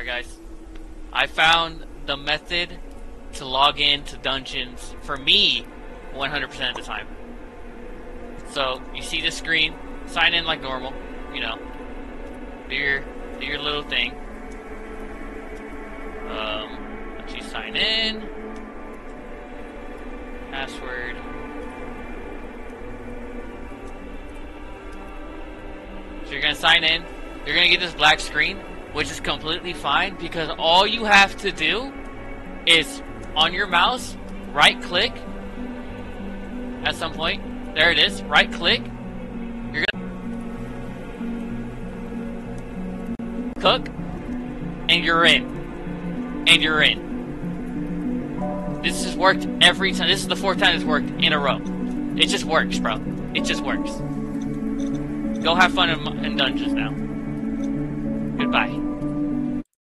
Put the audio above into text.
Alright, guys. I found the method to log in to dungeons for me 100% of the time. So, you see the screen, sign in like normal, you know. Do your, do your little thing. Um, let you sign in. Password. So you're gonna sign in. You're gonna get this black screen, which is completely fine because all you have to do is on your mouse, right click at some point. There it is, right click. You're gonna cook, and you're in. And you're in. This has worked every time. This is the fourth time it's worked in a row. It just works, bro. It just works. Go have fun in, in dungeons now.